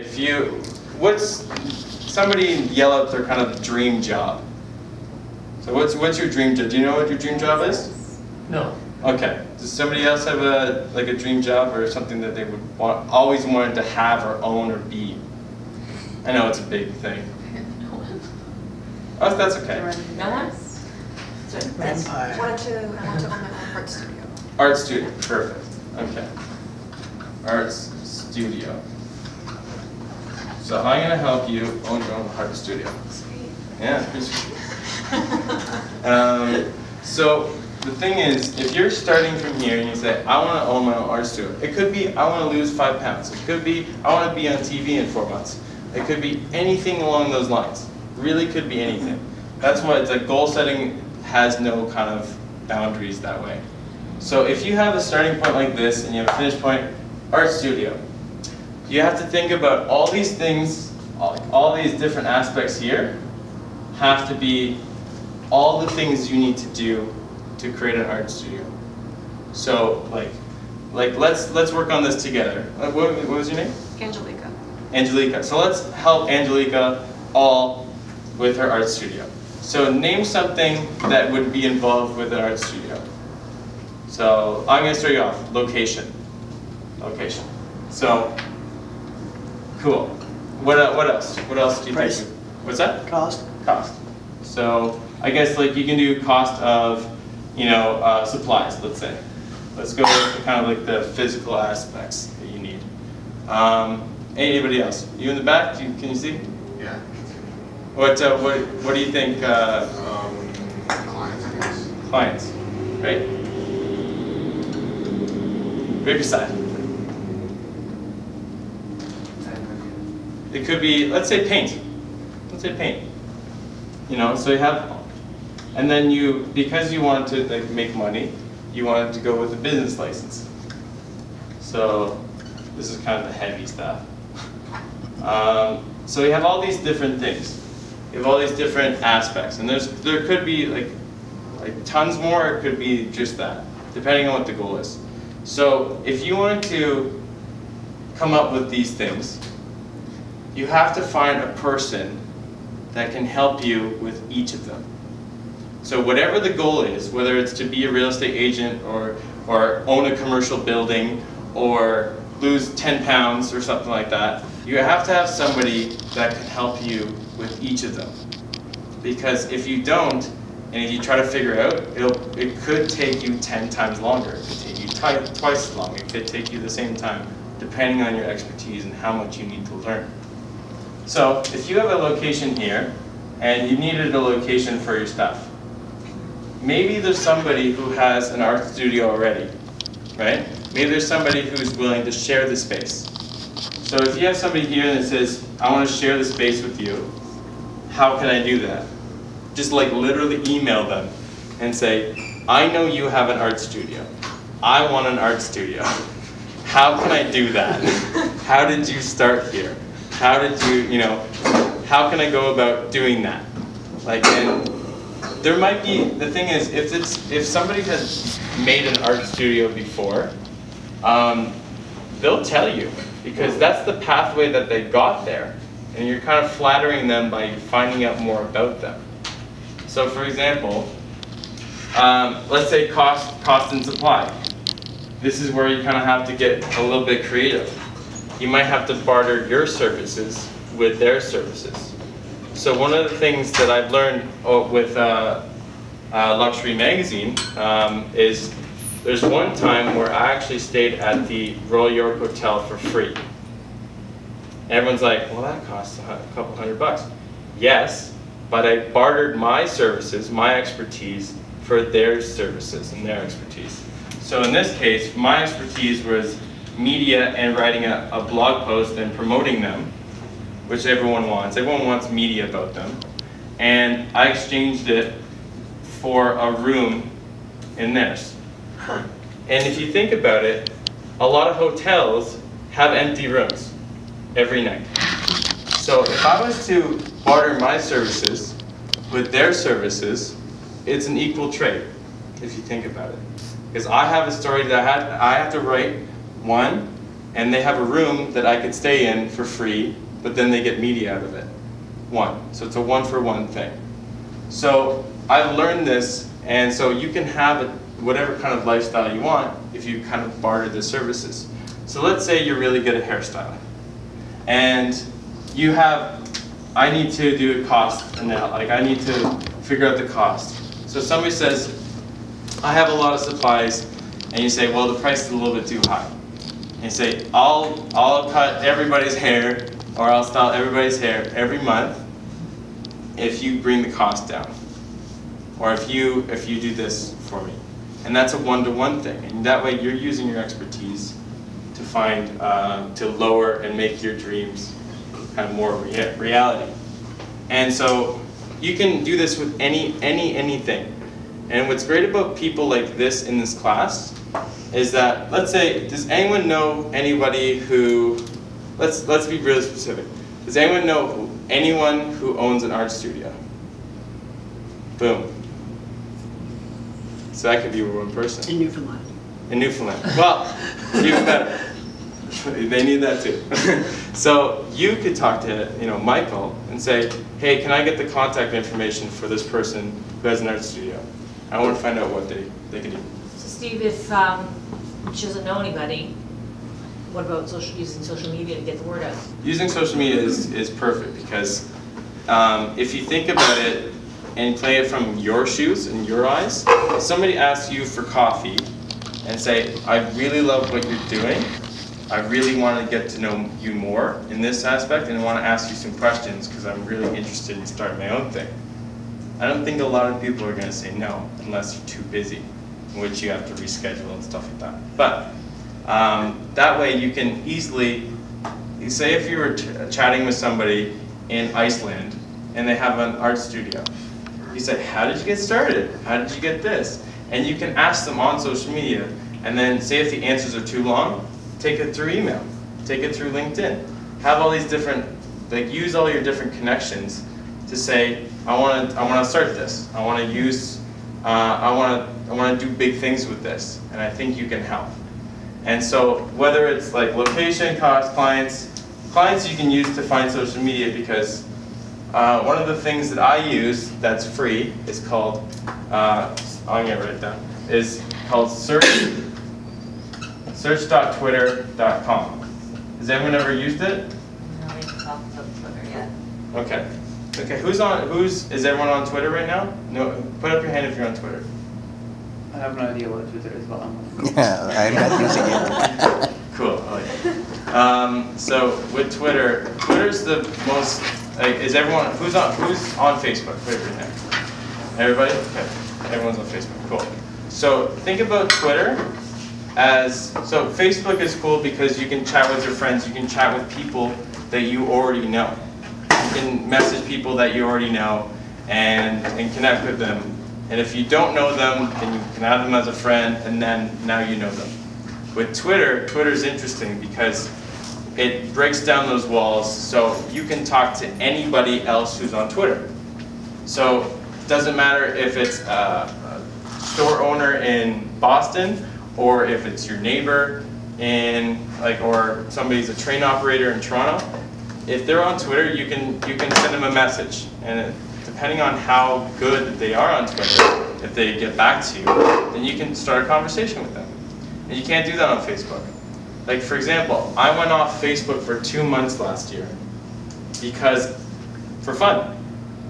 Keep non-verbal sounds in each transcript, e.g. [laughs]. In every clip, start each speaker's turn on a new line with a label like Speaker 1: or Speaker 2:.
Speaker 1: If you, what's, somebody yell out their kind of dream job. So what's, what's your dream job? Do you know what your dream job is?
Speaker 2: No.
Speaker 1: Okay. Does somebody else have a, like a dream job or something that they would want, always wanted to have or own or be? I know it's a big thing. Oh, that's okay.
Speaker 3: No one?
Speaker 4: Vampire.
Speaker 5: Want to, I want to own my own art studio.
Speaker 1: Art studio, perfect. Okay. Arts studio. So I'm gonna help you own your own art studio. Yeah. sweet. [laughs] Um, so the thing is, if you're starting from here and you say, I want to own my own art studio, it could be I want to lose five pounds. It could be I want to be on TV in four months. It could be anything along those lines. Really could be anything. That's why it's like goal setting has no kind of boundaries that way. So if you have a starting point like this and you have a finish point, art studio, you have to think about all these things, all, all these different aspects here have to be all the things you need to do to create an art studio. So like, like let's let's work on this together. Uh, What, what was your name?
Speaker 5: Angelica.
Speaker 1: Angelica. So let's help Angelica all with her art studio. So name something that would be involved with an art studio. So I'm going to start you off. Location. Location. So, cool. What, uh, what else? What else do you
Speaker 4: Price.
Speaker 1: think? What's that?
Speaker 4: Cost?
Speaker 1: Cost. So I guess like you can do cost of, you know, uh, supplies, let's say. Let's go with kind of like the physical aspects that you need. Um, anybody else? You in the back? Do you, can you see?
Speaker 6: Yeah.
Speaker 1: What, uh, what, what do you think, uh,
Speaker 6: Um, clients, I guess.
Speaker 1: clients, right? Riverside. It could be, let's say paint. Let's say paint. You know, so you have, and then you, because you want to like make money, you wanted to go with a business license. So this is kind of the heavy stuff. Um, so you have all these different things. You have all these different aspects, and there's there could be like like tons more. It could be just that, depending on what the goal is. So if you wanted to come up with these things, you have to find a person that can help you with each of them. So whatever the goal is, whether it's to be a real estate agent or, or own a commercial building or lose 10 pounds or something like that, you have to have somebody that can help you with each of them. Because if you don't, and if you try to figure it out, it'll, it could take you 10 times longer. It could take you twice as long. It could take you the same time, depending on your expertise and how much you need to learn. So if you have a location here, and you needed a location for your stuff, maybe there's somebody who has an art studio already, right? Maybe there's somebody who's willing to share the space. So if you have somebody here that says, I want to share the space with you, how can I do that? Just like literally email them and say, I know you have an art studio. I want an art studio. [laughs] How can I do that? [laughs] How did you start here? How did you, you know, how can I go about doing that? Like, and there might be, the thing is, if it's, if somebody has made an art studio before, um, they'll tell you, because that's the pathway that they got there. And you're kind of flattering them by finding out more about them. So for example, um, let's say cost, cost and supply. This is where you kind of have to get a little bit creative. You might have to barter your services with their services. So one of the things that I've learned oh, with uh, uh, Luxury Magazine um, is there's one time where I actually stayed at the Royal York Hotel for free. Everyone's like, well, that costs a couple hundred bucks. Yes, but I bartered my services, my expertise, for their services and their expertise. So in this case, my expertise was media and writing a, a blog post and promoting them, which everyone wants. Everyone wants media about them. And I exchanged it for a room in theirs. And if you think about it, a lot of hotels have empty rooms every night. So if I was to barter my services with their services, it's an equal trade, if you think about it. Because I have a story that I, had, I have to write, one, and they have a room that I could stay in for free, but then they get media out of it. One. So it's a one for one thing. So I've learned this, and so you can have a, whatever kind of lifestyle you want if you kind of barter the services. So let's say you're really good at hairstyling, and you have, I need to do a cost now, like I need to figure out the cost. So somebody says, I have a lot of supplies, and you say, well, the price is a little bit too high. And say, I'll, I'll cut everybody's hair, or I'll style everybody's hair every month if you bring the cost down. Or if you, if you do this for me. And that's a one-to-one thing. And that way you're using your expertise to find, uh, to lower and make your dreams kind of more rea- reality. And so you can do this with any, any, anything. And what's great about people like this in this class is that, let's say, does anyone know anybody who, let's, let's be really specific. Does anyone know who, anyone who owns an art studio? Boom. So that could be one person.
Speaker 4: In Newfoundland.
Speaker 1: In Newfoundland. Well, even better. [laughs] they need that too. [laughs] so you could talk to you know Michael and say, hey, can I get the contact information for this person who has an art studio? I want to find out what they, they can do.
Speaker 2: Steve, if um, she doesn't know anybody, what about social, using social media to get the word out?
Speaker 1: Using social media is, is perfect because um, if you think about it and play it from your shoes and your eyes, if somebody asks you for coffee and say, I really love what you're doing, I really want to get to know you more in this aspect and I want to ask you some questions because I'm really interested in starting my own thing. I don't think a lot of people are going to say no unless you're too busy, which you have to reschedule and stuff like that. But um, that way you can easily, say if you were ch chatting with somebody in Iceland and they have an art studio, you say, how did you get started? How did you get this? And you can ask them on social media and then say if the answers are too long, take it through email, take it through LinkedIn. Have all these different, like use all your different connections to say, I want to, I want to start this. I want to use, uh, I want to, I want to do big things with this, and I think you can help. And so whether it's like location, cost, clients, clients you can use to find social media because uh, one of the things that I use that's free is called, uh, I'm gonna write it down, is called search, search.twitter.com. Has anyone ever used it?
Speaker 2: No, they haven't talked about Twitter yet.
Speaker 1: Okay. Okay, who's on, who's, is everyone on Twitter right now? No, put up your hand if you're on Twitter.
Speaker 3: I have no idea what Twitter is, but I'm on.
Speaker 7: Yeah, I'm not using it. [laughs]
Speaker 1: Cool. I like it. Um, so with Twitter, Twitter's the most. Like, is everyone who's on who's on Facebook? Put up your. Everybody. Okay. Everyone's on Facebook. Cool. So think about Twitter as so Facebook is cool because you can chat with your friends. You can chat with people that you already know. You can message people that you already know and and connect with them. And if you don't know them, then you can add them as a friend, and then now you know them. With Twitter, Twitter's interesting because it breaks down those walls so you can talk to anybody else who's on Twitter. So it doesn't matter if it's a, a store owner in Boston or if it's your neighbor in like or somebody's a train operator in Toronto. If they're on Twitter, you can you can send them a message and it, depending on how good they are on Twitter, if they get back to you, then you can start a conversation with them. And you can't do that on Facebook. Like for example, I went off Facebook for two months last year because for fun.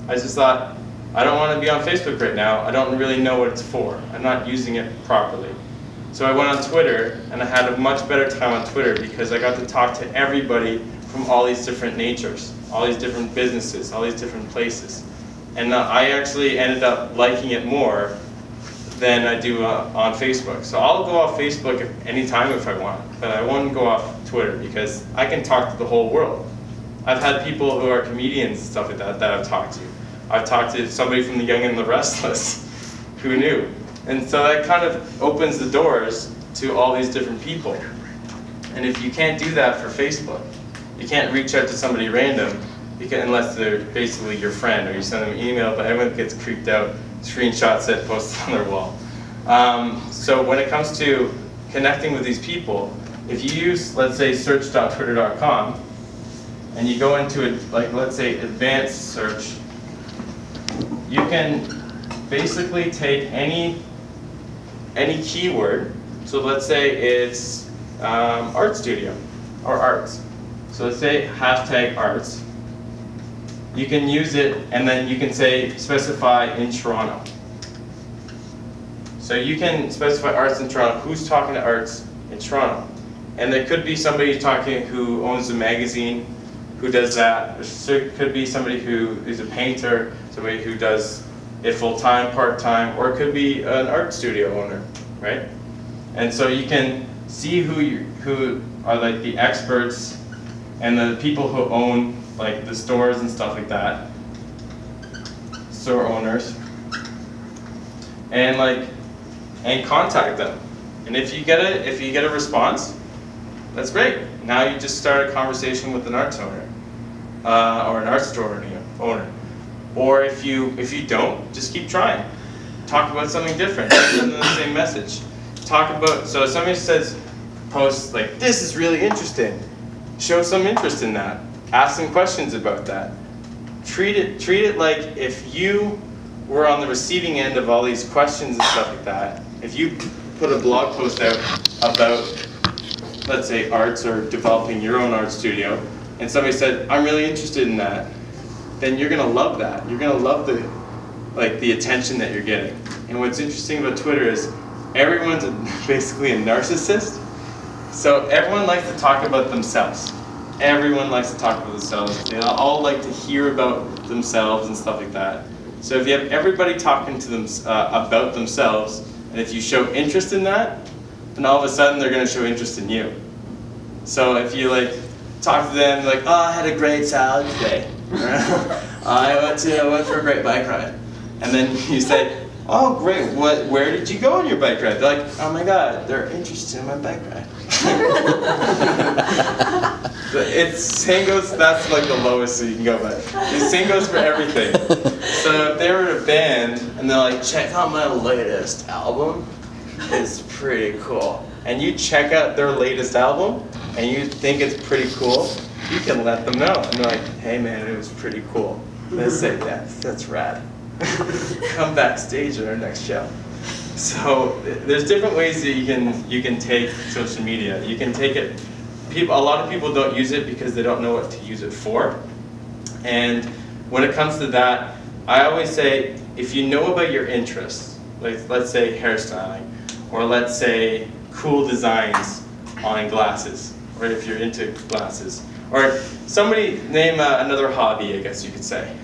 Speaker 1: I just thought, I don't want to be on Facebook right now. I don't really know what it's for. I'm not using it properly. So I went on Twitter and I had a much better time on Twitter because I got to talk to everybody from all these different natures, all these different businesses, all these different places. And uh, I actually ended up liking it more than I do uh, on Facebook. So I'll go off Facebook if, anytime if I want, but I won't go off Twitter because I can talk to the whole world. I've had people who are comedians and stuff like that that I've talked to. I've talked to somebody from The Young and the Restless. [laughs] Who knew? And so that kind of opens the doors to all these different people. And if you can't do that for Facebook, you can't reach out to somebody random can, unless they're basically your friend or you send them an email, but everyone gets creeped out, screenshots that posted [laughs] on their wall. Um, so when it comes to connecting with these people, if you use, let's say, search.twitter.com, and you go into it, like, let's say, advanced search, you can basically take any, any keyword. So let's say it's um, art studio or arts. So let's say hashtag arts. You can use it and then you can say specify in Toronto. So you can specify arts in Toronto, who's talking to arts in Toronto. And there could be somebody talking who owns a magazine who does that. There could be somebody who is a painter, somebody who does it full-time, part-time, or it could be an art studio owner, right? And so you can see who you, who are like the experts and the people who own like the stores and stuff like that, store owners, and like and contact them. And if you get a if you get a response, that's great. Now you just start a conversation with an arts owner uh, or an art store owner-. Or if you if you don't, just keep trying. Talk about something different. Send them the same message. Talk about so if somebody says post like this is really interesting. Show some interest in that. Ask some questions about that. Treat it treat it like if you were on the receiving end of all these questions and stuff like that. If you put a blog post out about let's say arts or developing your own art studio and somebody said i'm really interested in that then you're going to love that you're going to love the like the attention that you're getting and what's interesting about twitter is everyone's [laughs] basically a narcissist so everyone likes to talk about themselves everyone likes to talk about themselves they all like to hear about themselves and stuff like that so if you have everybody talking to them uh, about themselves and if you show interest in that then all of a sudden they're going to show interest in you. So if you like talk to them like, oh, I had a great salad today. [laughs] I went to I went for a great bike ride, and then you say, oh, great. What? Where did you go on your bike ride? They're like, oh my God, they're interested in my bike ride. It's same goes. That's like the lowest you can go, but the same goes for everything. So if they were a band and they're like, check out my latest album, it's pretty cool. And you check out their latest album and you think it's pretty cool, you can let them know. And they're like, hey man, it was pretty cool. They say, yeah, that's rad. [laughs] Come backstage at our next show. So there's different ways that you can you can take social media. You can take it. People, a lot of people don't use it because they don't know what to use it for. And when it comes to that, I always say if you know about your interests, like let's say hairstyling, or let's say cool designs on glasses, or if you're into glasses, or somebody name uh, another hobby, I guess you could say.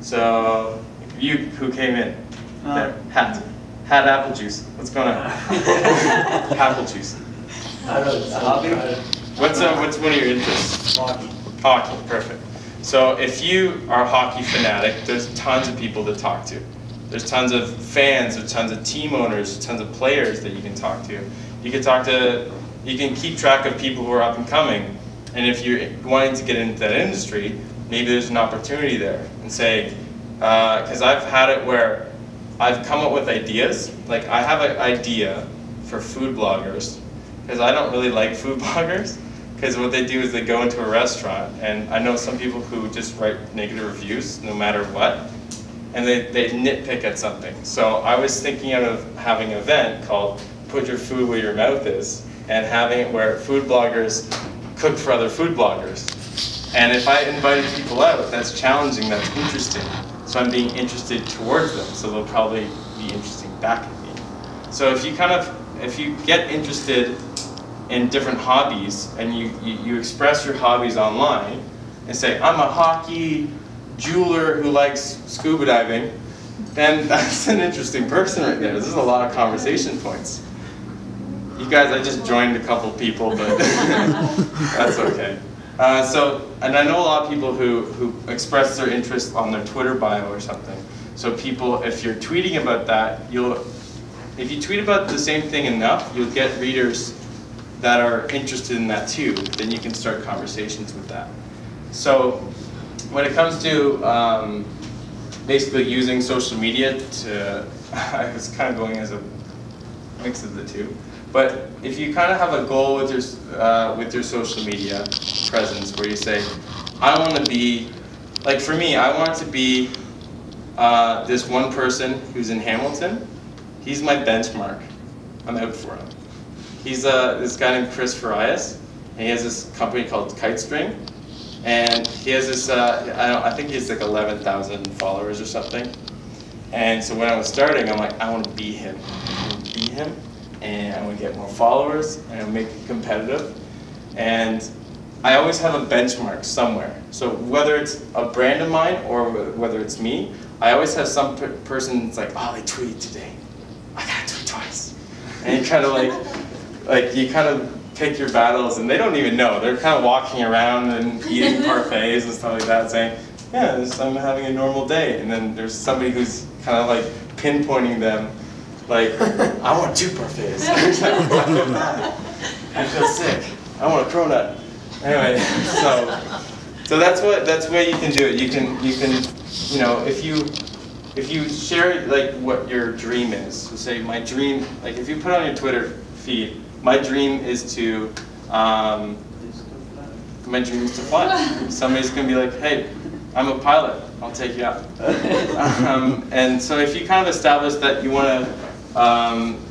Speaker 1: So you who came in,
Speaker 3: Uh,
Speaker 1: hat, hat apple juice. What's going on? [laughs] apple juice.
Speaker 3: I don't know, it's a hobby.
Speaker 1: What's uh, what's one of your interests?
Speaker 3: Hockey.
Speaker 1: Hockey, perfect. So if you are a hockey fanatic, there's tons of people to talk to. There's tons of fans, there's tons of team owners, tons of players that you can talk to. You can talk to, you can keep track of people who are up and coming. And if you're wanting to get into that industry, maybe there's an opportunity there. And say, because I've had it where I've come up with ideas. Like I have an idea for food bloggers, because I don't really like food [laughs] bloggers. Because what they do is they go into a restaurant, and I know some people who just write negative reviews no matter what, and they, they nitpick at something. So I was thinking of having an event called Put Your Food Where Your Mouth Is, and having it where food bloggers cook for other food bloggers. And if I invited people out, that's challenging, that's interesting. So I'm being interested towards them, so they'll probably be interesting back at me. So if you kind of, if you get interested in different hobbies and you, you, you express your hobbies online and say, I'm a hockey jeweler who likes scuba diving, then [laughs] that's an interesting person right there. This is a lot of conversation points. You guys, I just joined a couple people, but [laughs] that's okay. Uh, so, and I know a lot of people who, who express their interest on their Twitter bio or something. So people, if you're tweeting about that, you'll, if you tweet about the same thing enough, you'll get readers that are interested in that too. Then you can start conversations with that. So, when it comes to um, basically using social media to, [laughs] I was kind of going as a mix of the two. But if you kind of have a goal with your uh, with your social media presence, where you say, I want to be, like for me, I want to be uh, this one person who's in Hamilton. He's my benchmark. I'm out for him. He's uh, this guy named Chris Farias, and he has this company called Kitestring, and he has this. Uh, I, don't, I think he's like 11,000 followers or something. And so when I was starting, I'm like, I want to be him. Be him, and to get more followers, and I make it competitive. And I always have a benchmark somewhere. So whether it's a brand of mine or whether it's me, I always have some per- person that's like, oh, they tweeted today. I gotta tweet twice. And you kind of like, like you kind of pick your battles, and they don't even know. They're kind of walking around and eating [laughs] parfaits and stuff like that, saying, yeah, I'm having a normal day. And then there's somebody who's kind of like pinpointing them, like, I want two parfaits. [laughs] I feel sick. I want a cronut. Anyway, so so that's what that's where you can do it. You can you can you know if you if you share like what your dream is. So say my dream like if you put on your Twitter feed, my dream is to um, my dream is to fly. [laughs] Somebody's gonna be like, hey, I'm a pilot. I'll take you out. [laughs] um, and so if you kind of establish that you want to um,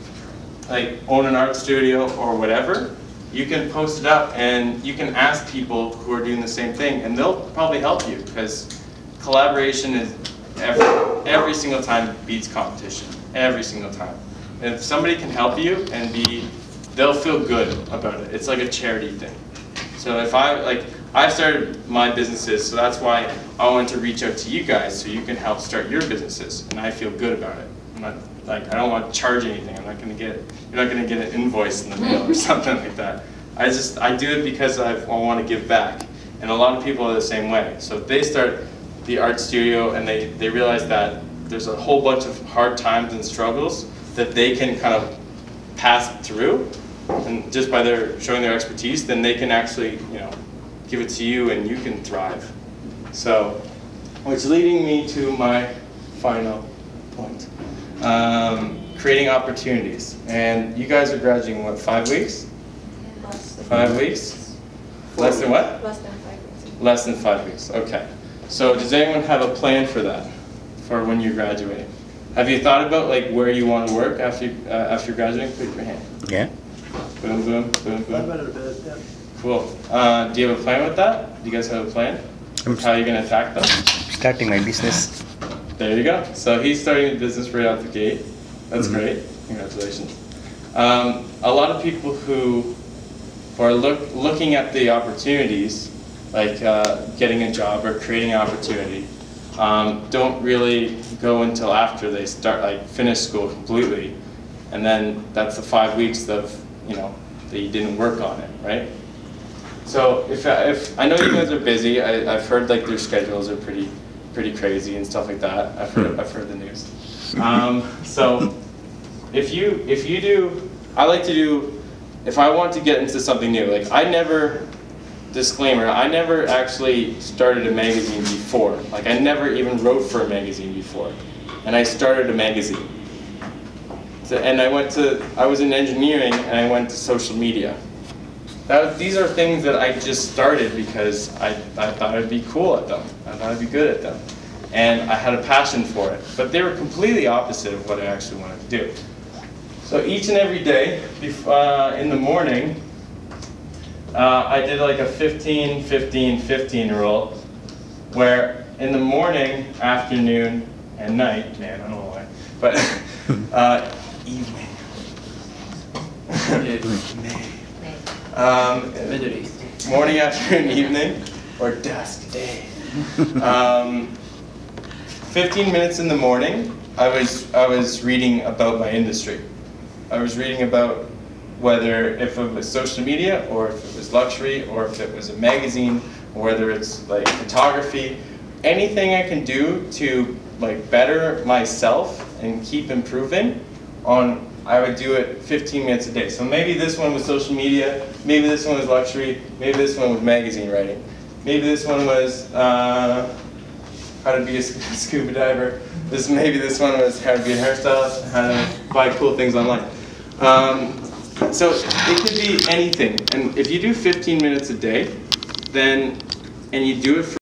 Speaker 1: like own an art studio or whatever, you can post it up and you can ask people who are doing the same thing, and they'll probably help you because collaboration is every every single time beats competition. Every single time. And if somebody can help you and be, they'll feel good about it. It's like a charity thing. So if I like, I started my businesses, so that's why I wanted to reach out to you guys so you can help start your businesses, and I feel good about it. Like I don't want to charge anything. I'm not going to get you're not going to get an invoice in the mail or [laughs] something like that. I just I do it because I, I want to give back, and a lot of people are the same way. So if they start the art studio and they they realize that there's a whole bunch of hard times and struggles that they can kind of pass through, and just by their showing their expertise, then they can actually, you know, give it to you and you can thrive. So, which leading me to my final point. Um, creating opportunities. And you guys are graduating, what, five weeks? Five weeks? Less than what?
Speaker 5: Less than five weeks.
Speaker 1: Less than five weeks, okay. So does anyone have a plan for that, for when you're graduating? Have you thought about like where you want to work after, you- uh, after you're graduating? Put your hand.
Speaker 7: Yeah.
Speaker 1: Boom, boom, boom, boom.
Speaker 4: it a bit, yeah.
Speaker 1: Cool. Uh, do you have a plan with that? Do you guys have a plan?
Speaker 7: I'm
Speaker 1: How you're gonna attack them?
Speaker 7: starting my business.
Speaker 1: There you go. So he's starting a business right out the gate. That's
Speaker 7: Mhm.
Speaker 1: great. Congratulations. Um, a lot of people who who are look, looking at the opportunities, like uh, getting a job or creating an opportunity, um, don't really go until after they start, like finish school completely, and then that's the five weeks of you know that you didn't work on it, right? So if, if I know you guys are busy, I, I've heard like their schedules are pretty pretty crazy and stuff like that. I've heard I've heard the news. Um, so if you if you do, I like to do. If I want to get into something new, like I never disclaimer, I never actually started a magazine before. Like I never even wrote for a magazine before, and I started a magazine. So, and I went to I was in engineering and I went to social media. That, these are things that I just started because I, I thought I'd be cool at them. I thought I'd be good at them. And I had a passion for it. But they were completely opposite of what I actually wanted to do. So each and every day, uh, in the morning, uh, I did like a 15, 15, 15 rule, where in the morning, afternoon, and night, man, I don't know why, but [laughs] uh, evening. [laughs] [laughs] May. Um, morning, [laughs] afternoon, evening, or dusk, day. [laughs] Um, 15 minutes in the morning, I was, I was reading about my industry. I was reading about whether if it was social media or if it was luxury or if it was a magazine or whether it's like photography, anything I can do to like better myself and keep improving on I would do it 15 minutes a day. So maybe this one was social media, maybe this one was luxury, maybe this one was magazine writing, maybe this one was uh, how to be a [laughs] scuba diver. This maybe this one was how to be a hairstylist, how to buy cool things online. Um, So it could be anything, and if you do 15 minutes a day, then, and you do it for